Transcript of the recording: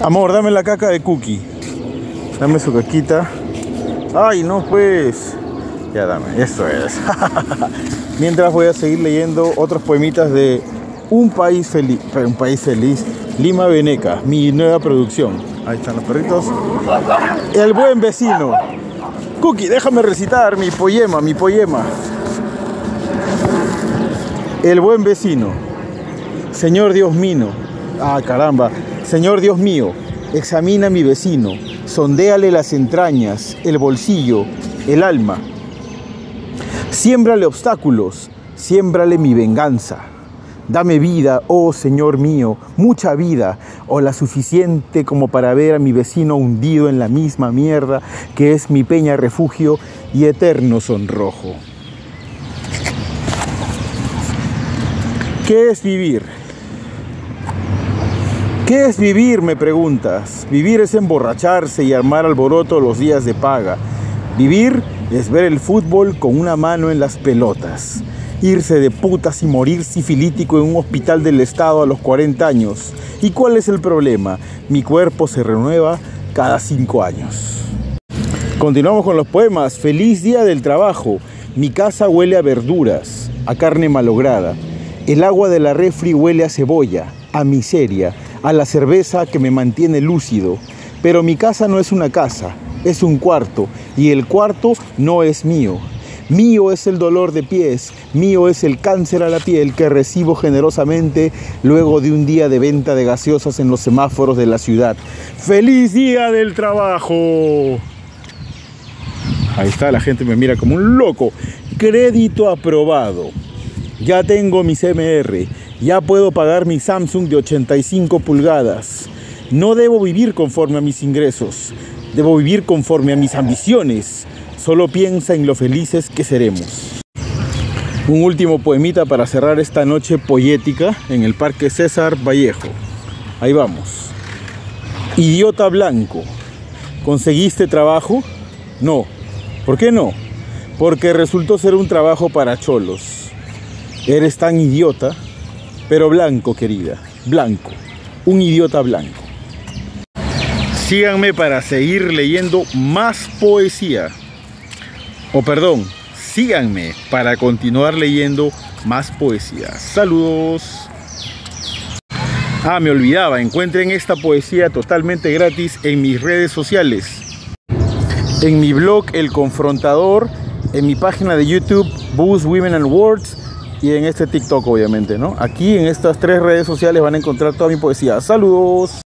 Amor, dame la caca de Cookie. Dame su caquita. Ay, no, pues. Ya dame, eso es. Mientras voy a seguir leyendo otros poemitas de Un país feliz, un país feliz, Lima Veneca, mi nueva producción. Ahí están los perritos. El buen vecino. Cookie, déjame recitar mi poema, mi poema. El buen vecino. Señor Dios mío. Ah, caramba. Señor Dios mío, examina a mi vecino, sondéale las entrañas, el bolsillo, el alma. Siémbrale obstáculos, siémbrale mi venganza. Dame vida, oh Señor mío, mucha vida, o la suficiente como para ver a mi vecino hundido en la misma mierda que es mi peña refugio y eterno sonrojo. ¿Qué es vivir? ¿Qué es vivir? Me preguntas. Vivir es emborracharse y armar alboroto los días de paga. Vivir es ver el fútbol con una mano en las pelotas. Irse de putas y morir sifilítico en un hospital del estado a los 40 años. ¿Y cuál es el problema? Mi cuerpo se renueva cada 5 años. Continuamos con los poemas. Feliz día del trabajo. Mi casa huele a verduras, a carne malograda. El agua de la refri huele a cebolla, a miseria, a la cerveza que me mantiene lúcido. Pero mi casa no es una casa, es un cuarto, y el cuarto no es mío. Mío es el dolor de pies, mío es el cáncer a la piel que recibo generosamente luego de un día de venta de gaseosas en los semáforos de la ciudad. ¡Feliz día del trabajo! Ahí está, la gente me mira como un loco. Crédito aprobado. Ya tengo mi CMR, ya puedo pagar mi Samsung de 85 pulgadas. No debo vivir conforme a mis ingresos, debo vivir conforme a mis ambiciones. Solo piensa en lo felices que seremos. Un último poemita para cerrar esta noche poética en el Parque César Vallejo. Ahí vamos. Idiota blanco. ¿Conseguiste trabajo? No. ¿Por qué no? Porque resultó ser un trabajo para cholos. Eres tan idiota, pero blanco, querida. Blanco. Un idiota blanco. Síganme para seguir leyendo más poesía. O perdón, síganme para continuar leyendo más poesía. Saludos. Ah, me olvidaba, encuentren esta poesía totalmente gratis en mis redes sociales. En mi blog El Confrontador, en mi página de YouTube Boost Women and Words y en este TikTok obviamente, ¿no? Aquí en estas tres redes sociales van a encontrar toda mi poesía. Saludos.